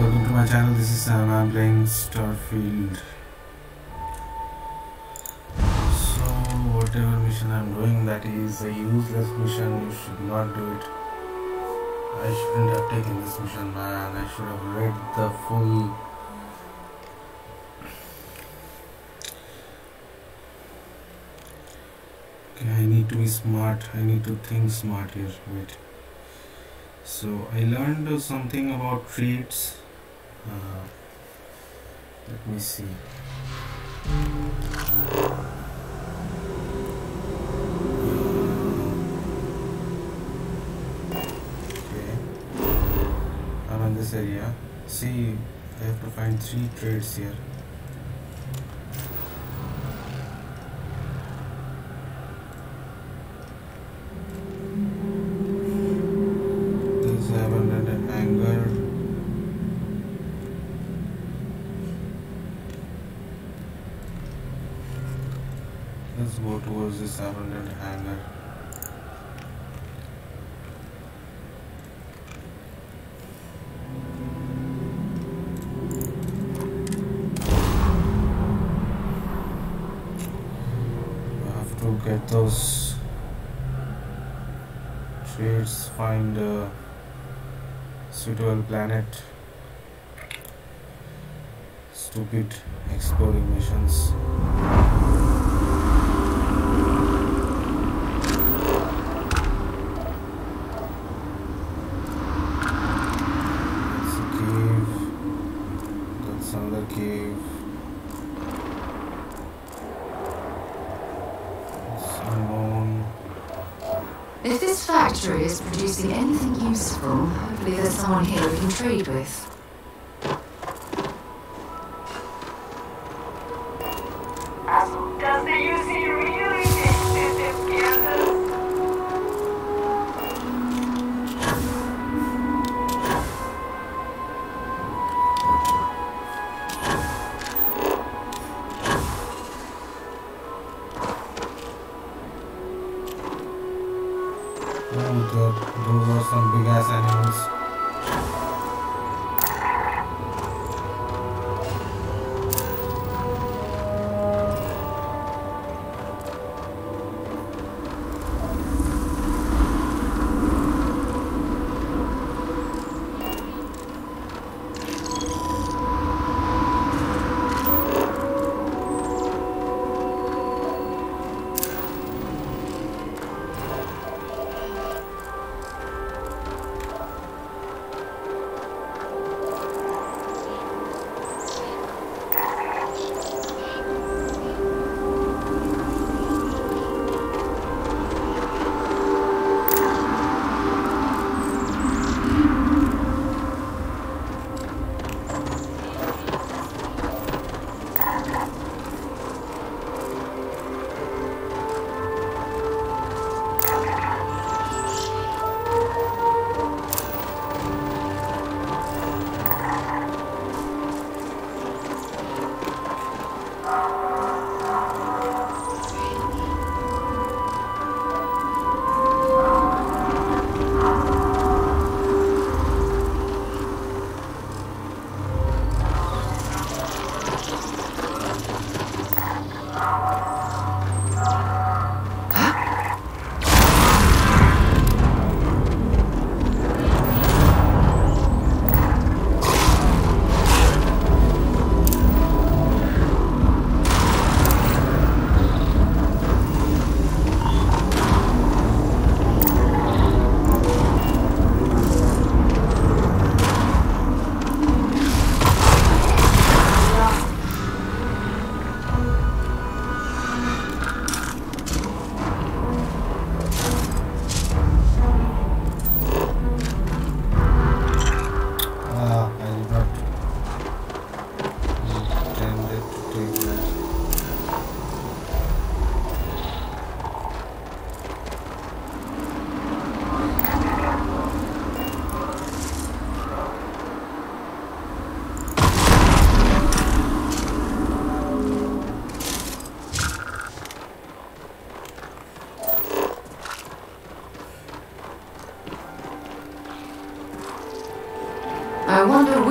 Welcome to my channel, this is Sam, I'm playing Starfield. So, whatever mission I'm doing that is a useless mission, you should not do it. I shouldn't have taken this mission man, I should have read the full... Okay, I need to be smart, I need to think smart here, wait. So, I learned something about traits uh, let me see. Okay. I'm in this area. See, I have to find three traits here. This abandoned hangar. I have to get those traits, find a suitable planet. Stupid exploring missions. Trade with.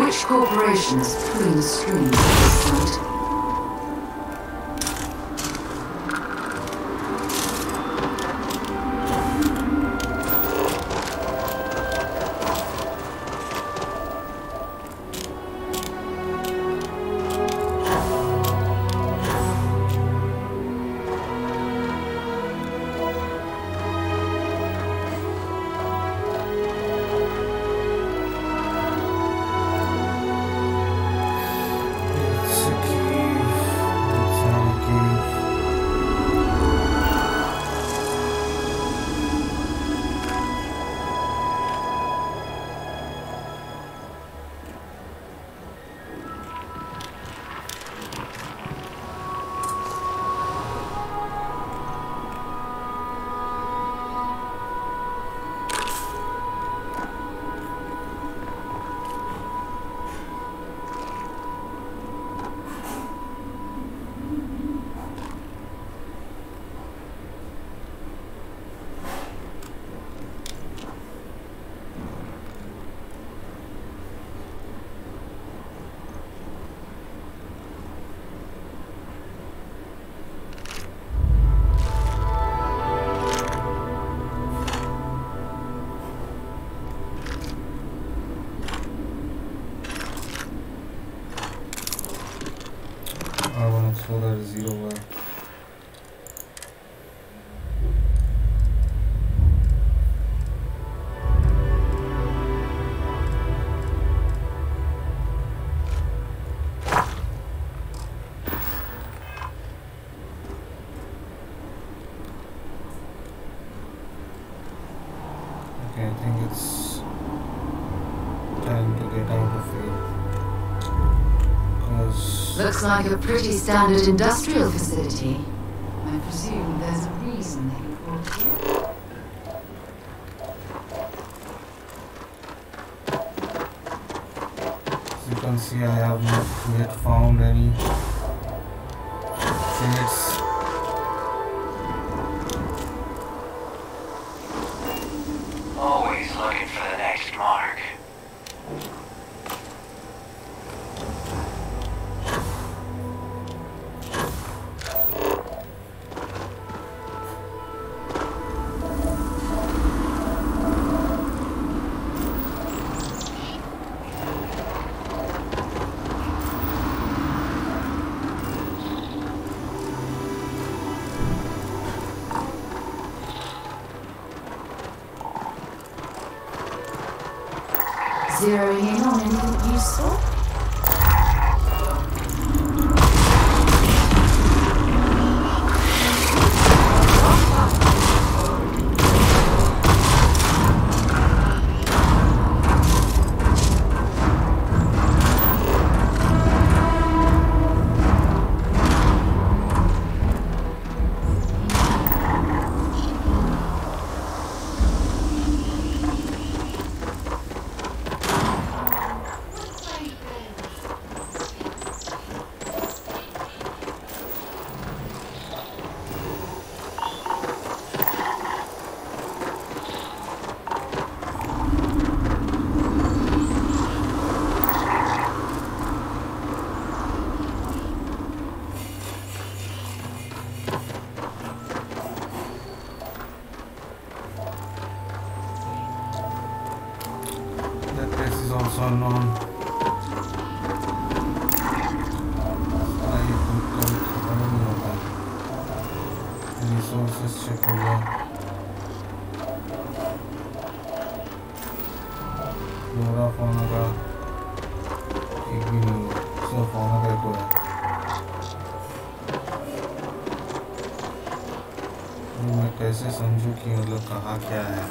Wonder which corporation pulling the Looks like a pretty standard industrial facility. I presume there's a reason they called it here. As you can see, I have not yet found any. Zeroing in on anything useful? कि मतलब कहाँ क्या है।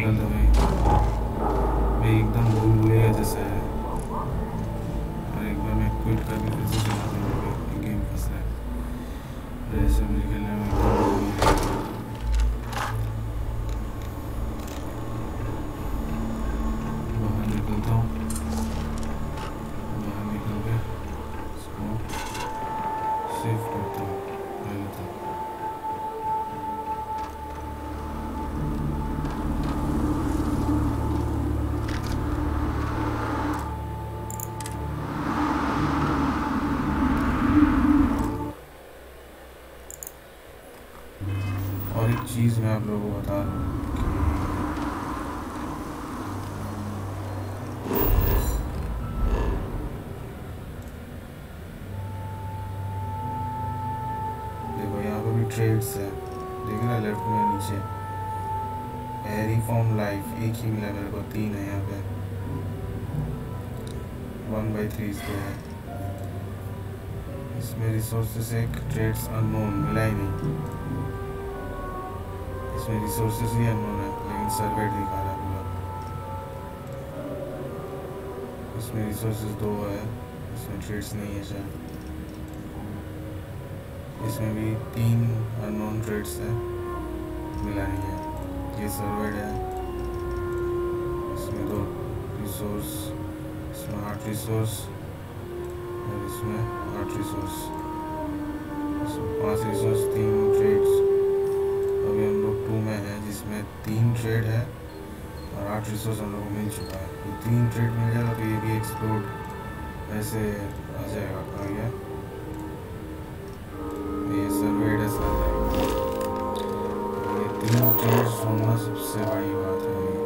इससे बाहर भाई भाई एकदम भूल भूलिया जैसा है। और एक बार मैं क्विट कर फिर चीज़ मैं आप लोगों को बता पे भी ट्रेड्स है। देखो ना लेफ़्ट में नीचे। एरी फॉर्म लाइफ एक ही मिला मेरे को तीन है यहाँ पे। वन बाई थ्री इसके है। इसमें रिसोर्सेस एक ट्रेड्स अननोन मिला ही नहीं। इसमें रिसोर्सेस भी अननोन है लेकिन सर्वेट दिखा रहा है पूरा। इसमें रिसोर्सेस दो है इसमें ट्रेड्स नहीं है शायद। इसमें भी तीन अननोन ट्रेड्स हैं मिला नहीं है ये सर्वेड है। इसमें दो रिसोर्स इसमें आठ रिसोर्स और इसमें आठ रिसोर्स पाँच रिसोर्स तीन लोग टू में है, जिसमें तीन ट्रेड है और आठ रिसोर्स हम लोग को मिल चुका है। तो तीन ट्रेड मिल जाएगा तो ये भी एक्सप्लोर ऐसे आ जाएगा तो ये सर्वेड है सर ये तीनों ट्रेड्स होना सबसे बड़ी बात है।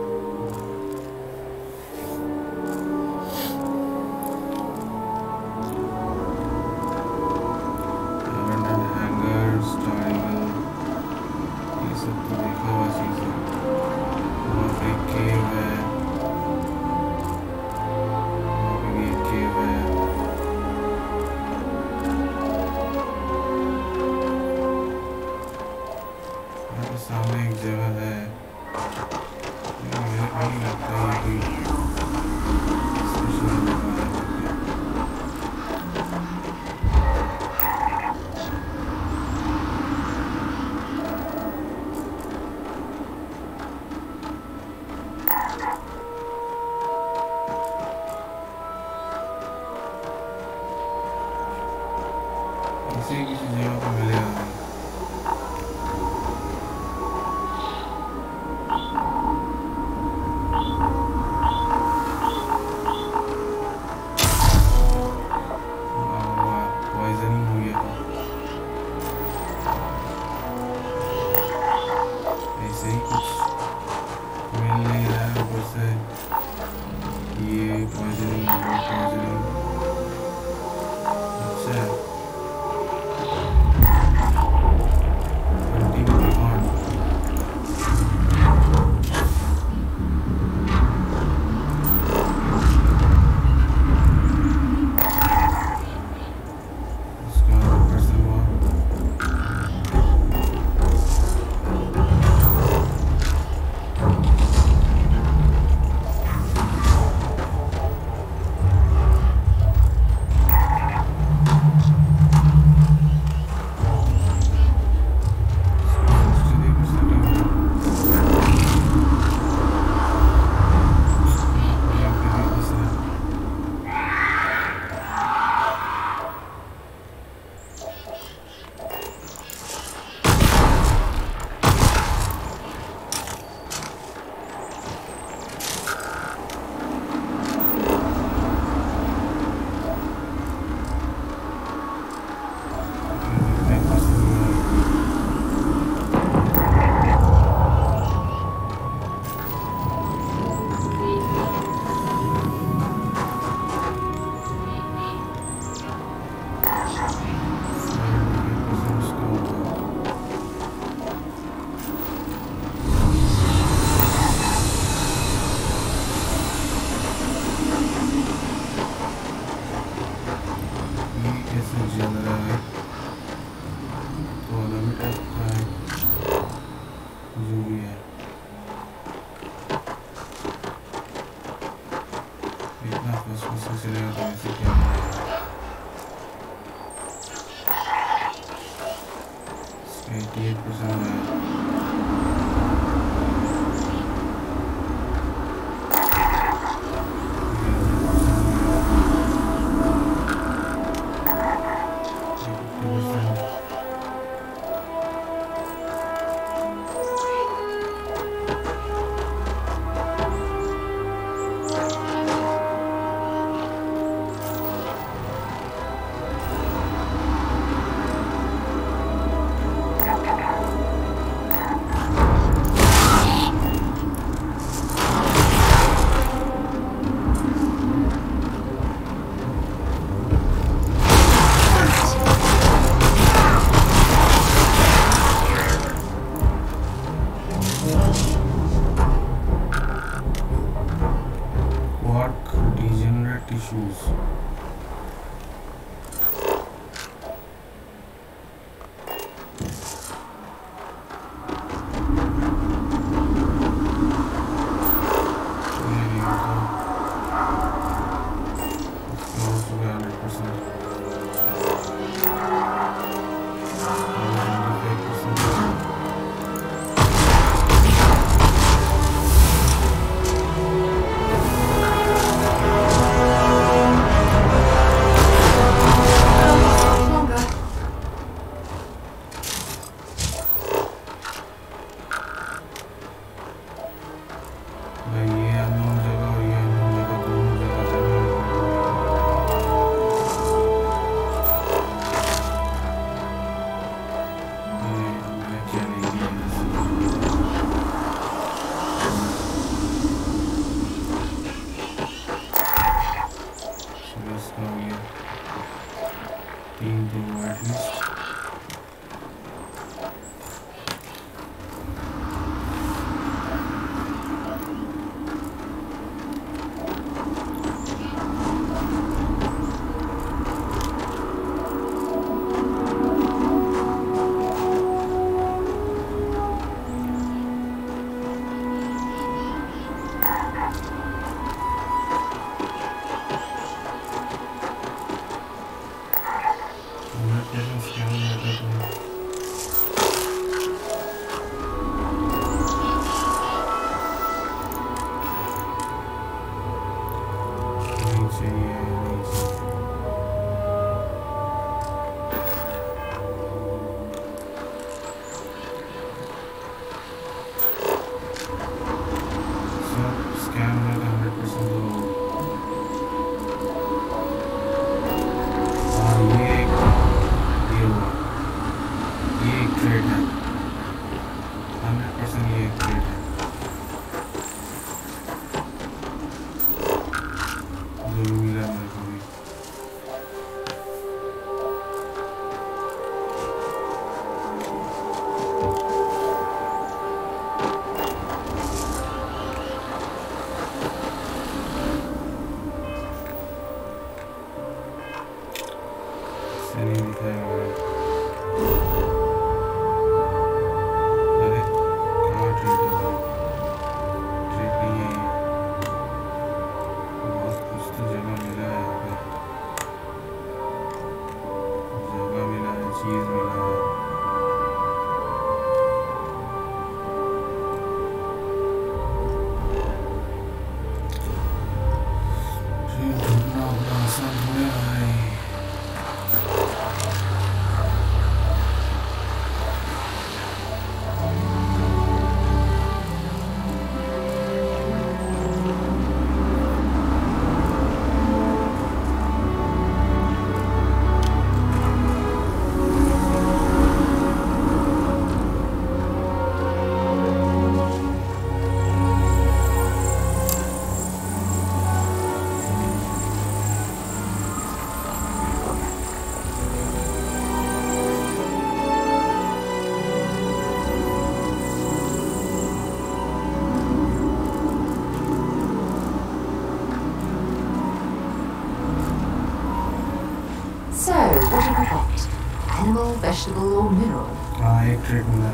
vegetable or mineral. हाँ एक ट्रेड मिला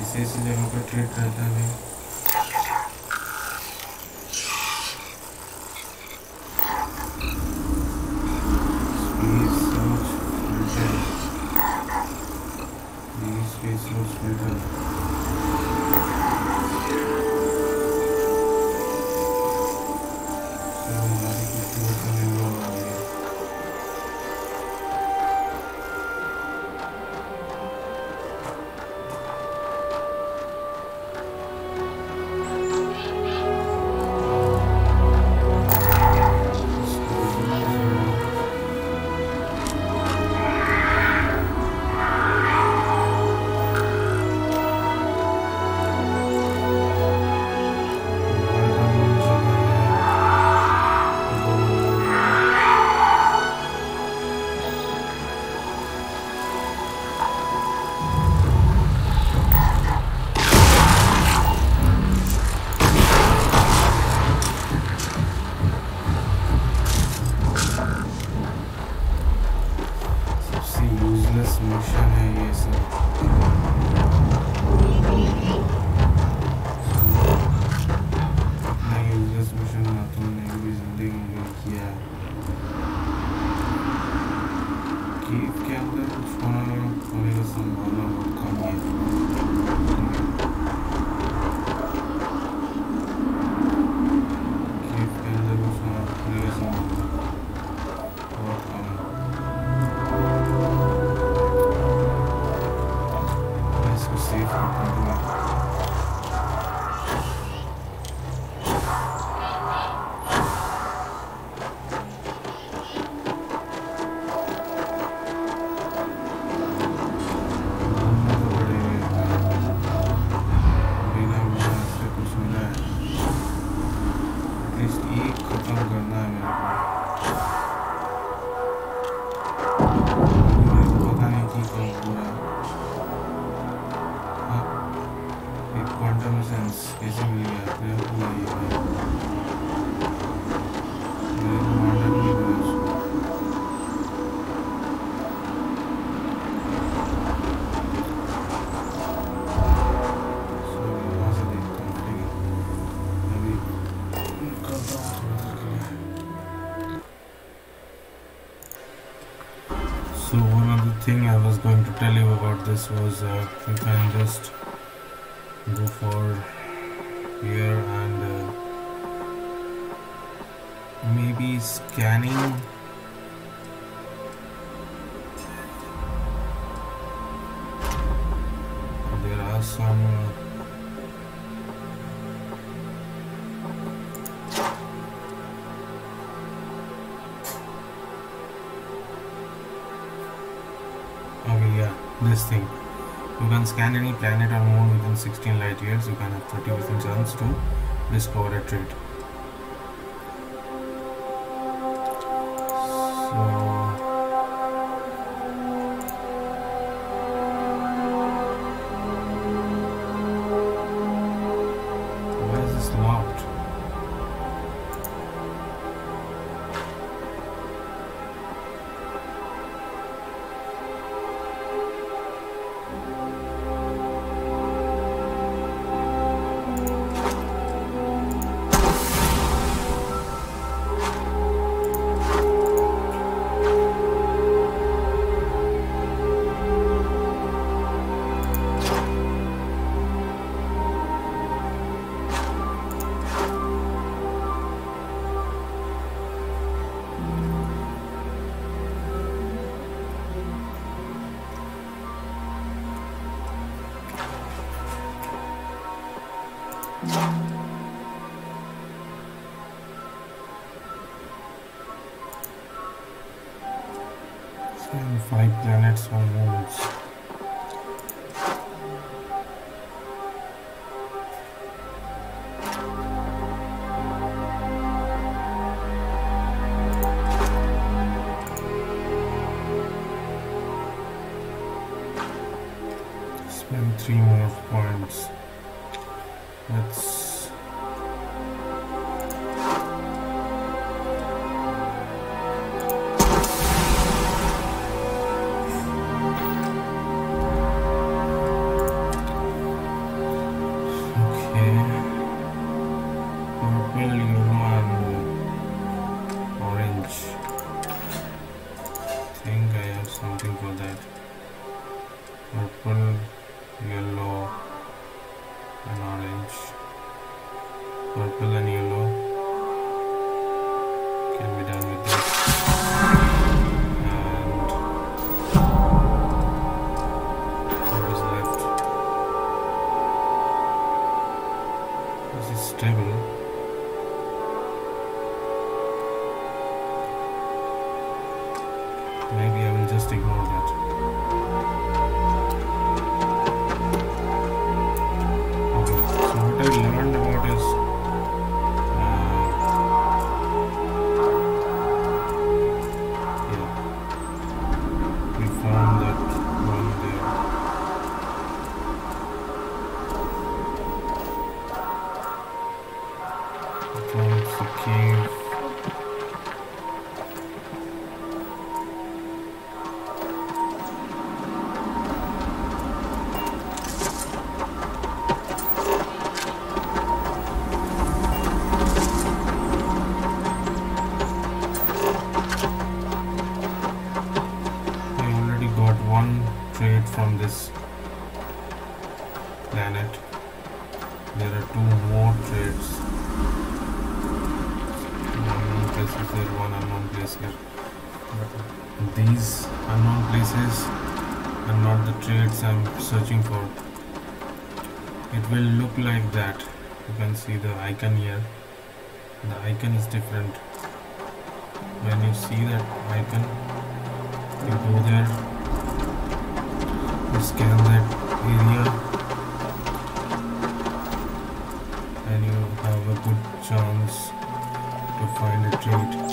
इसी इसलिए वहाँ पे ट्रेड रहता है going to tell you about this was uh, you can just go for here and uh, maybe scanning land any planet or moon within 16 light years, you can have 30% chance to discover a trait. Spend three more points. Let's these unknown places are not the traits I'm searching for. It will look like that. You can see the icon here. The icon is different. When you see that icon you go there you scan that area and you have a good chance to find a trait.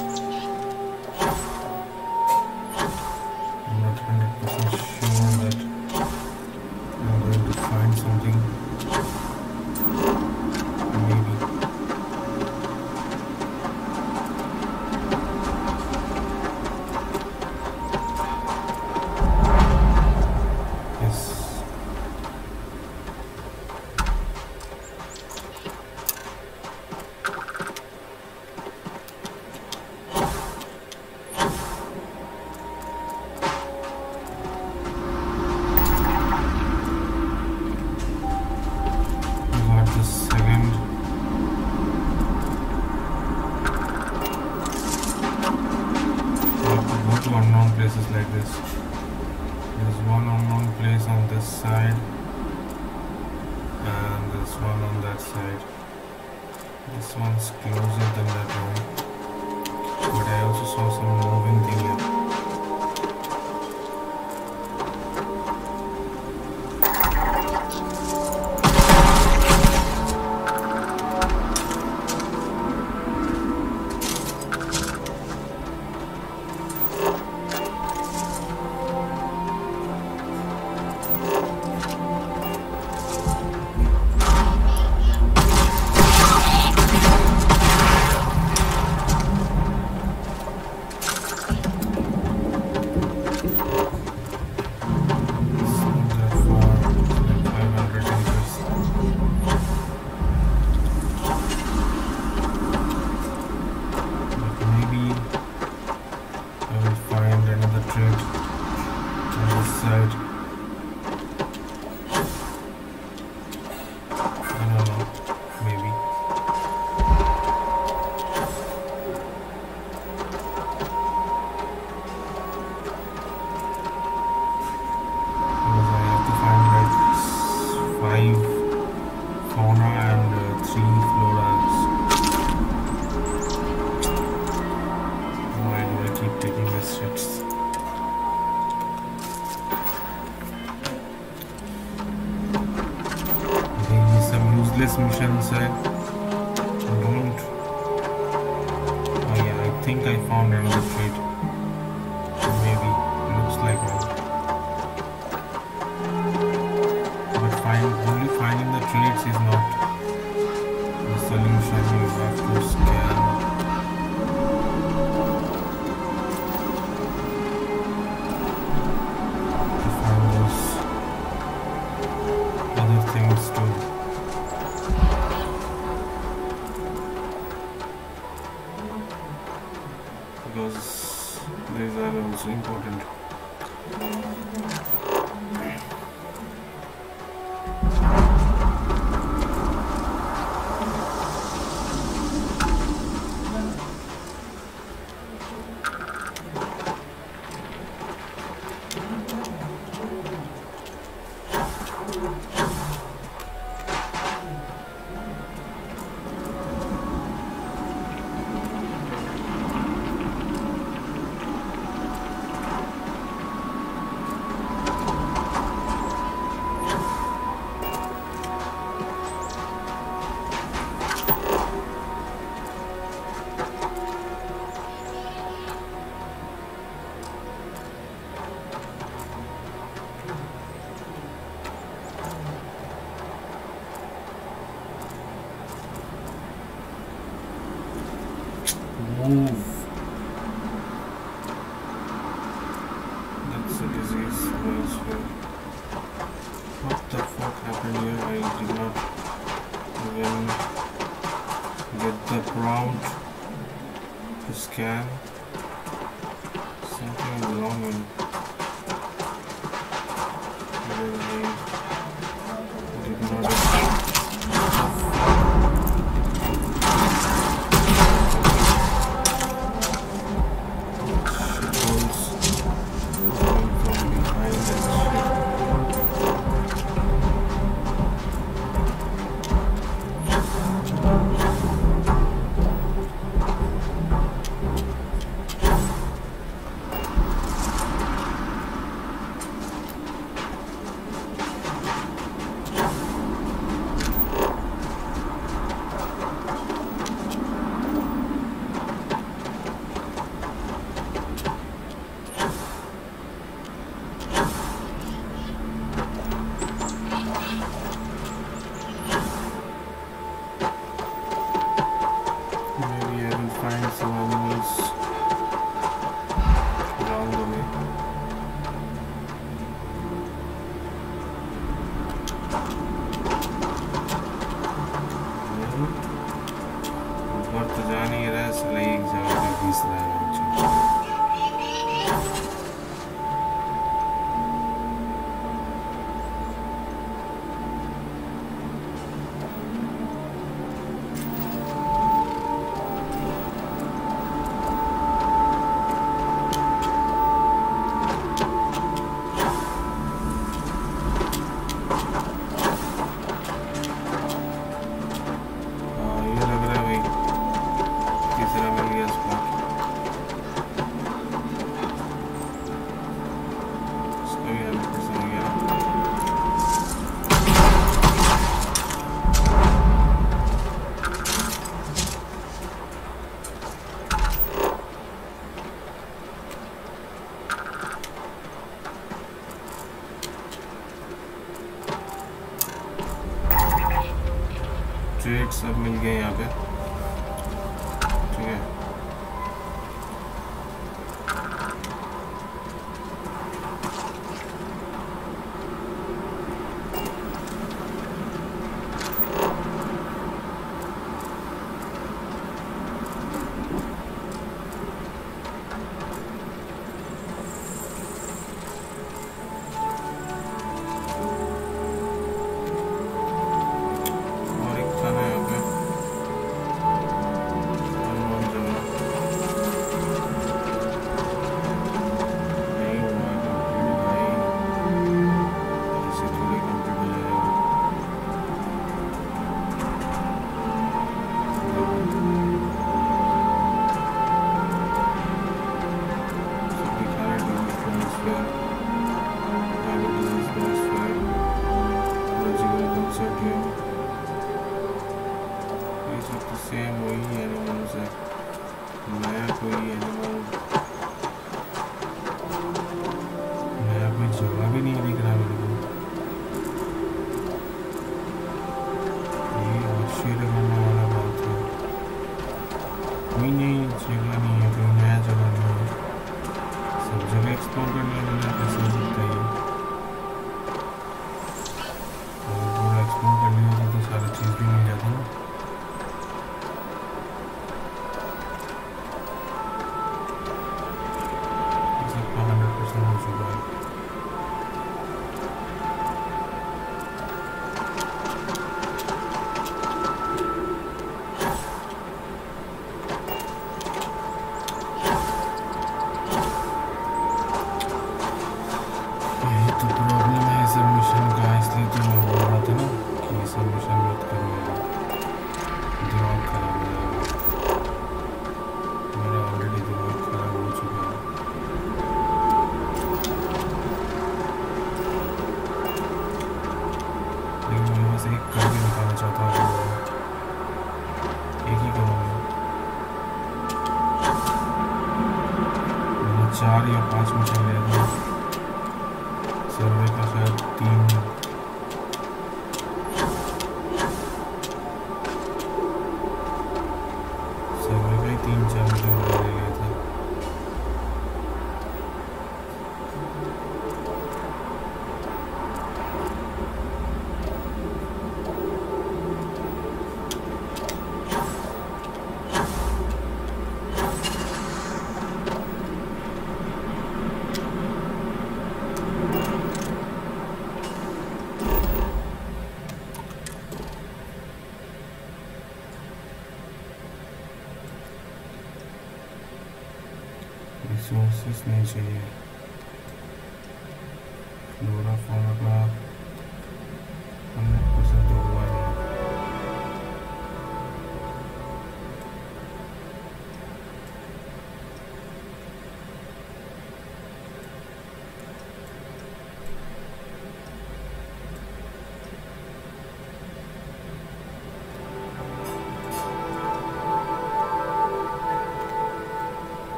感觉。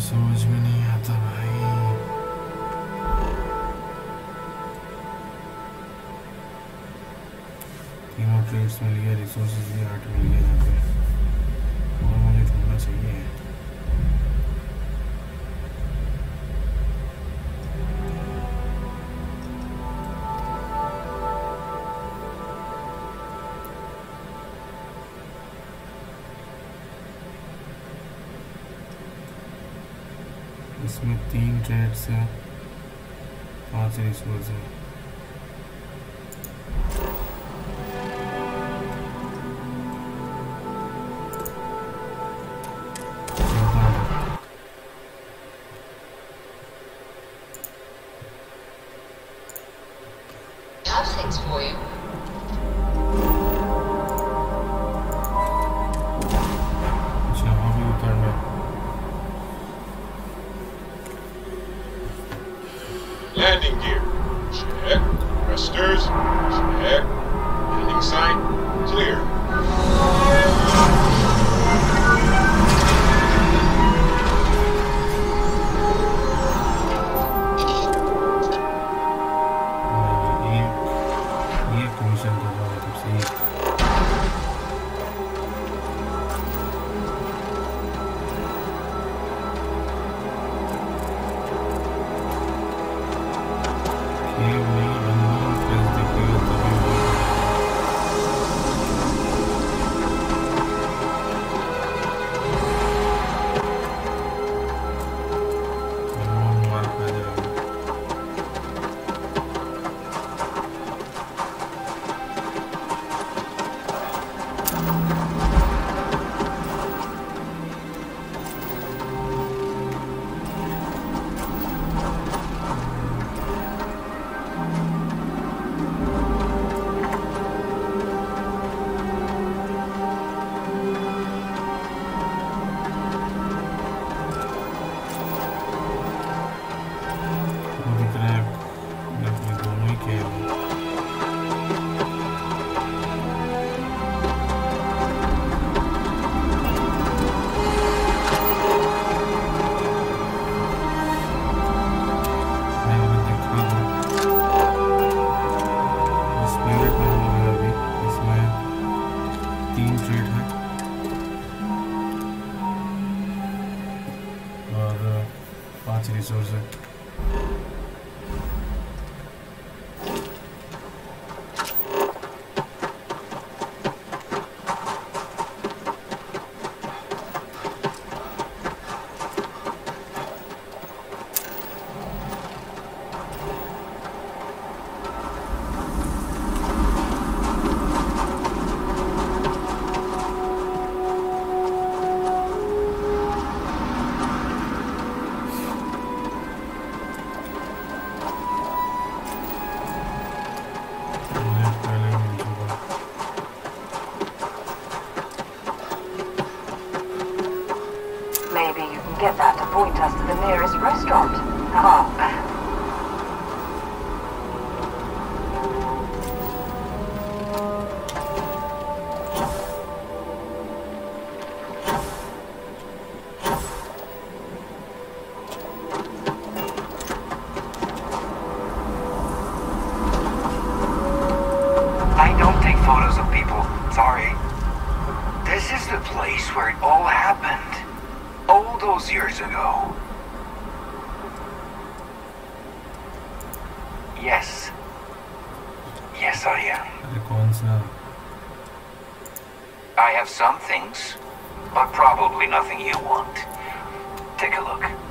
समझ में नहीं आता भाई। तीनों trades मिल गया resources भी आठ मिल गया यहाँ पे और मुझे ढूंढना चाहिए। तीन ट्रेड्स हैं। पाँच रिसोर्स हैं Yes. Yes, I am. I have some things, but probably nothing you want. Take a look.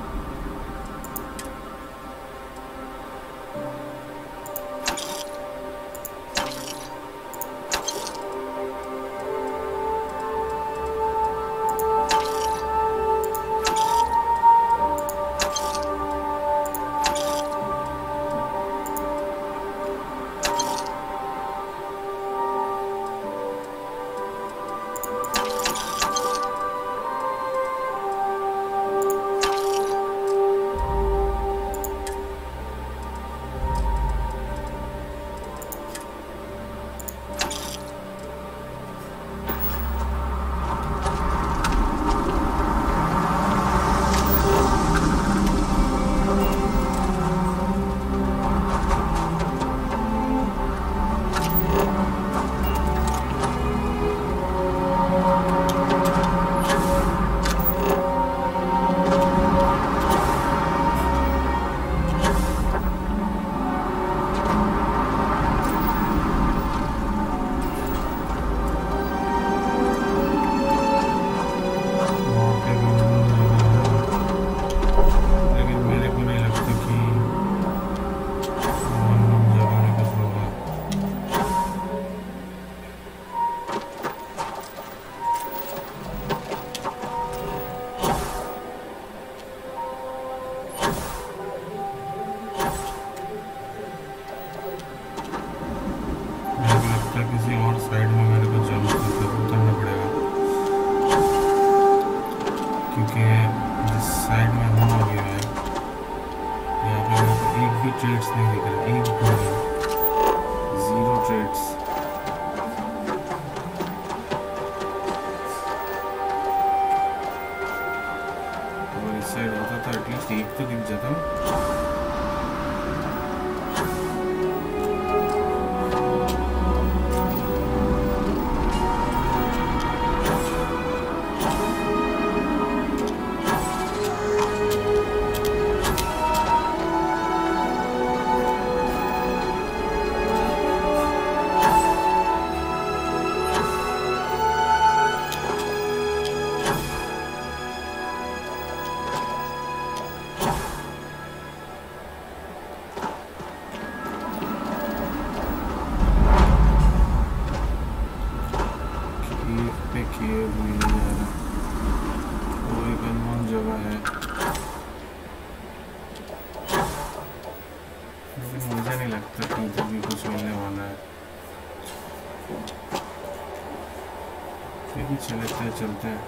चलते हैं।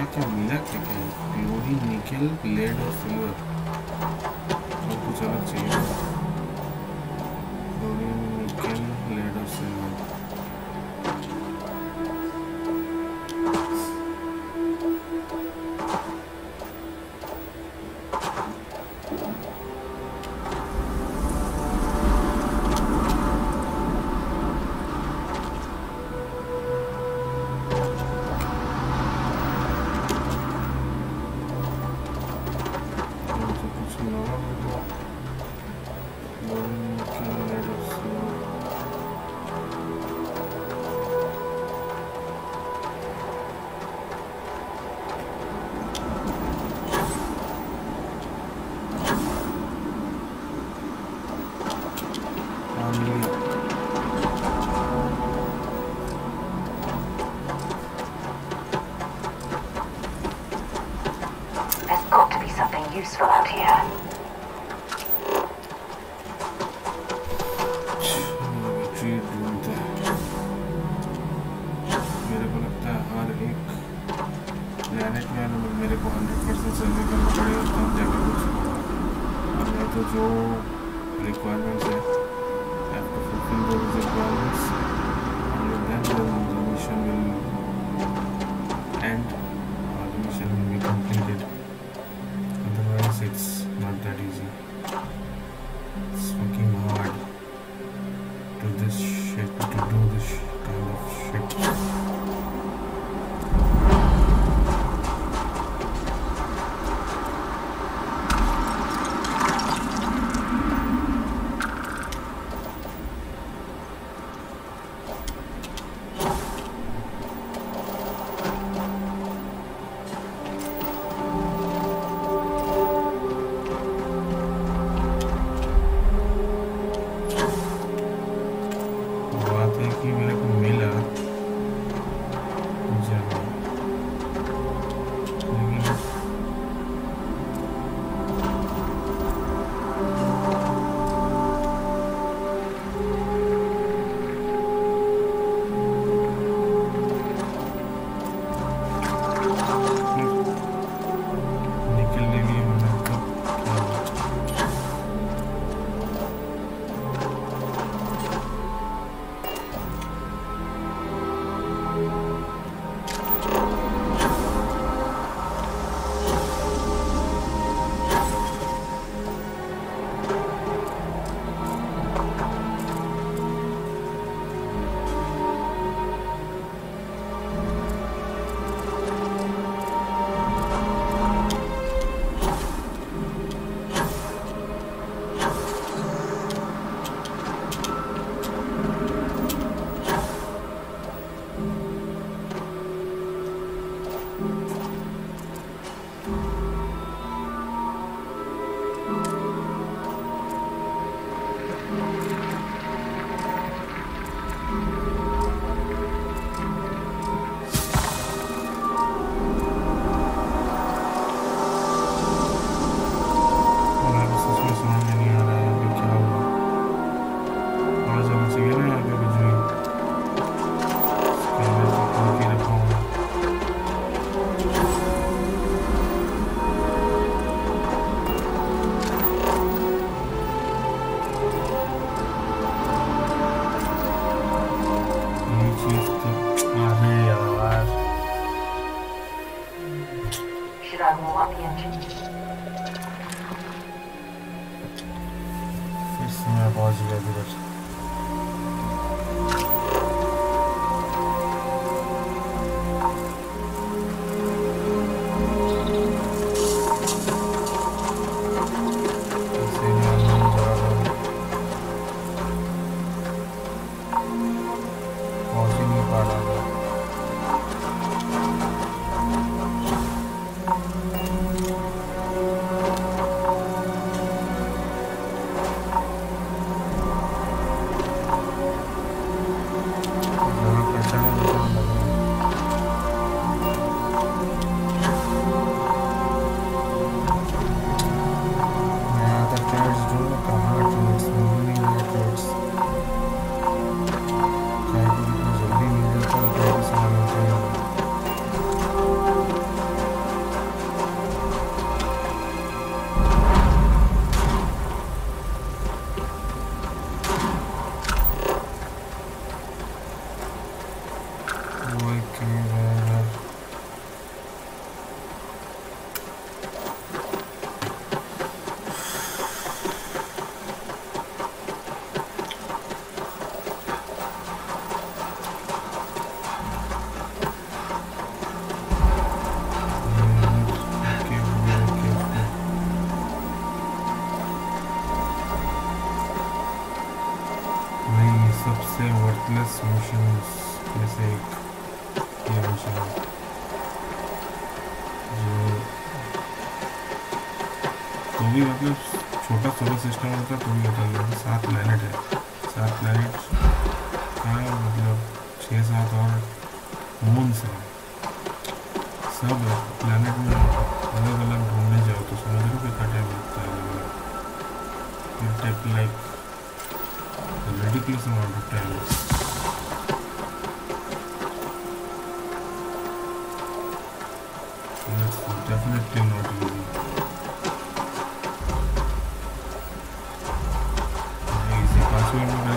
क्या क्या मिला क्या? क्या है निकल लेड और सिल्वर और कुछ अलग चाहिए। Definitely not easy. Easy. पाँच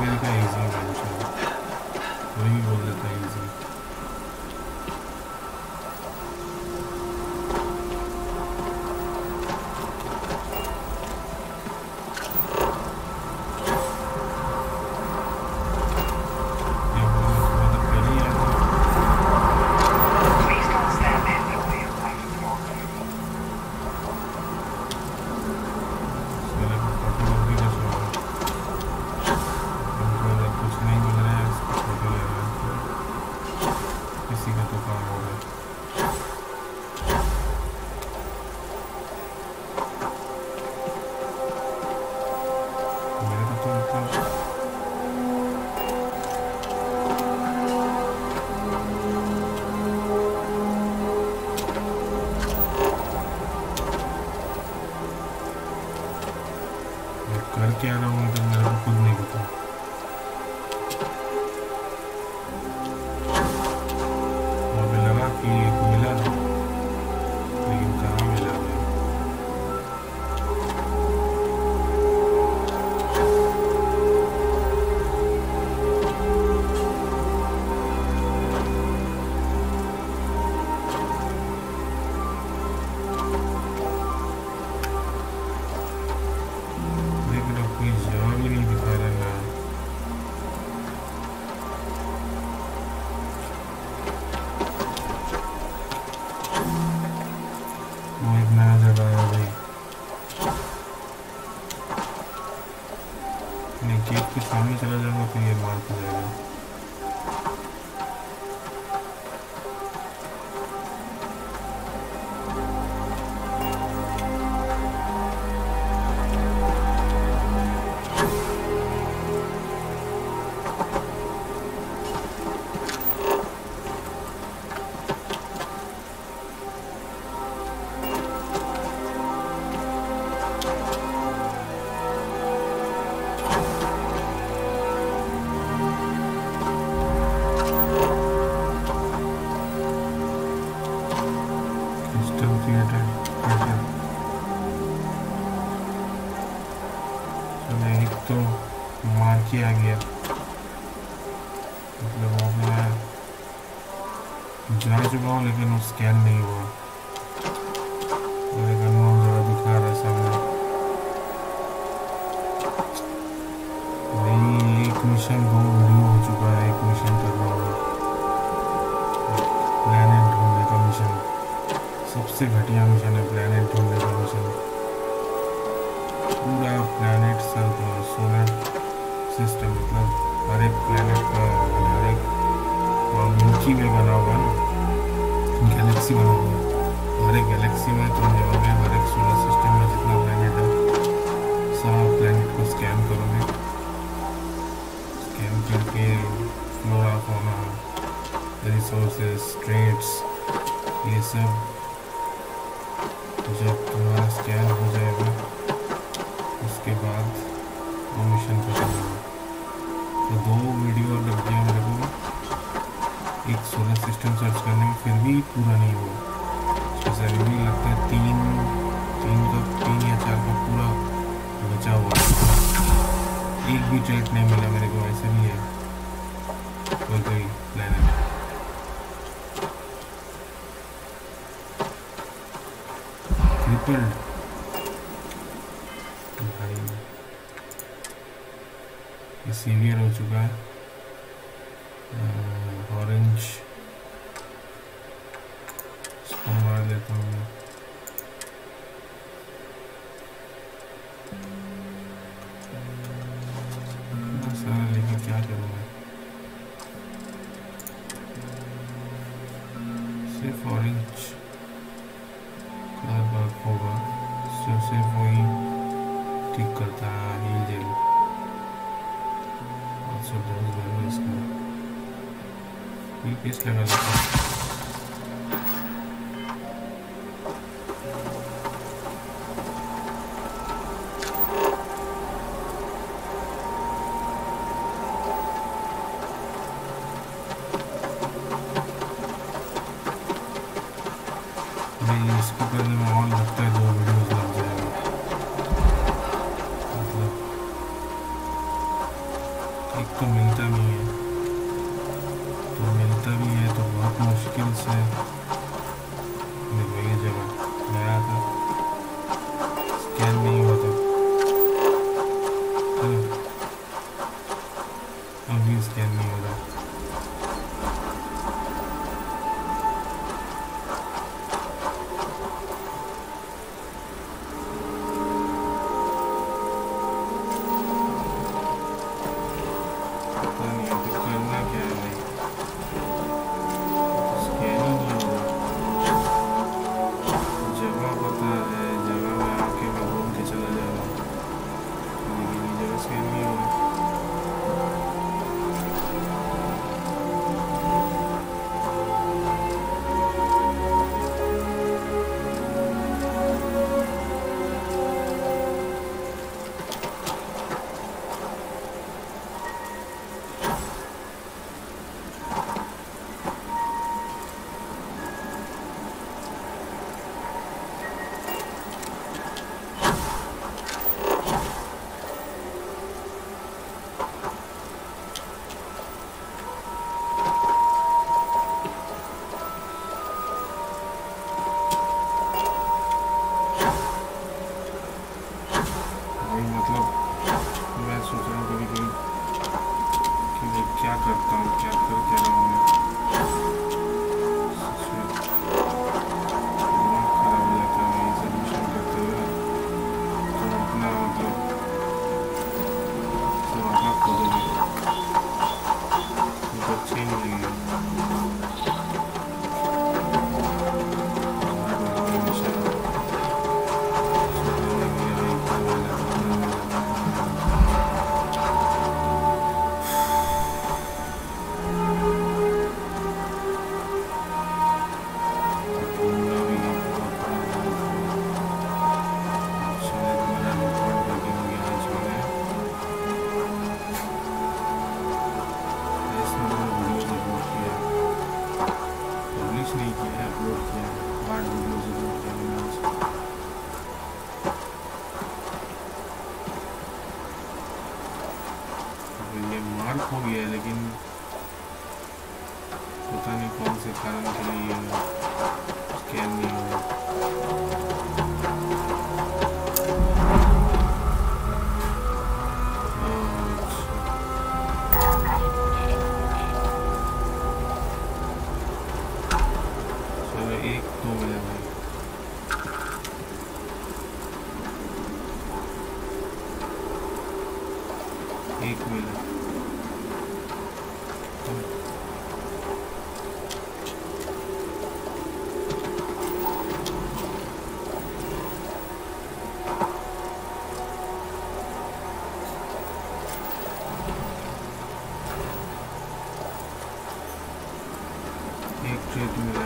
चेत मिला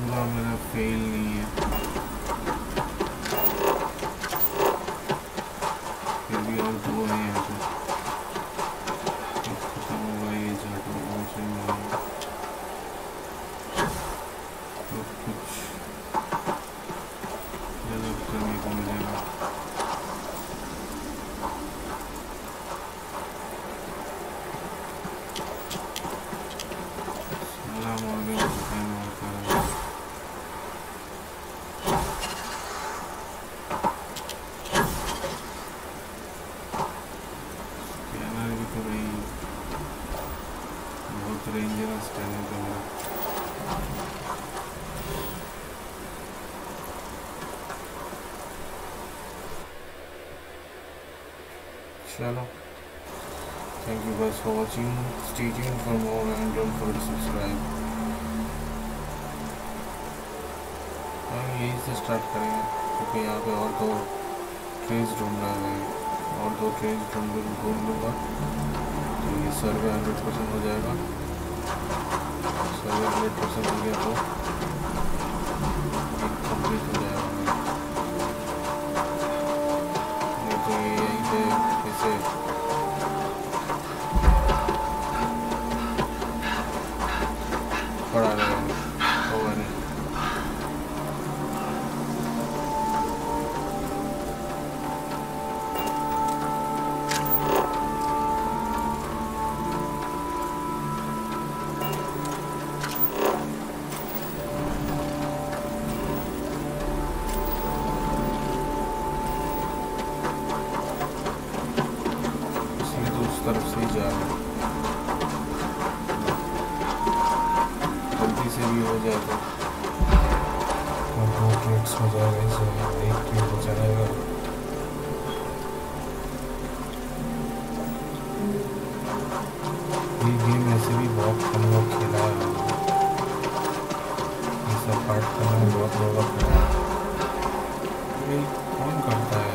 यहाँ मेरा फेल नहीं है। Watching. Stay tuned for more and don't forget to subscribe. हम यहीं से स्टार्ट करेंगे क्योंकि यहाँ पे और दो ट्रेस ढूंढना है और दो ट्रेस ढूंढ ढूंढ लूँगा तो ये सर्वे हंड्रेड परसेंट हो जाएगा सर्वे हंड्रेड परसेंट हो गया तो भी हो जाए तो और दो ट्रेड्स हो जाएगा, इसे एक ट्रेड हो जाएगा। ये गेम ऐसे भी बहुत कम लोग खेला है। सब पार्ट करना बहुत लोगों कौन करता ही?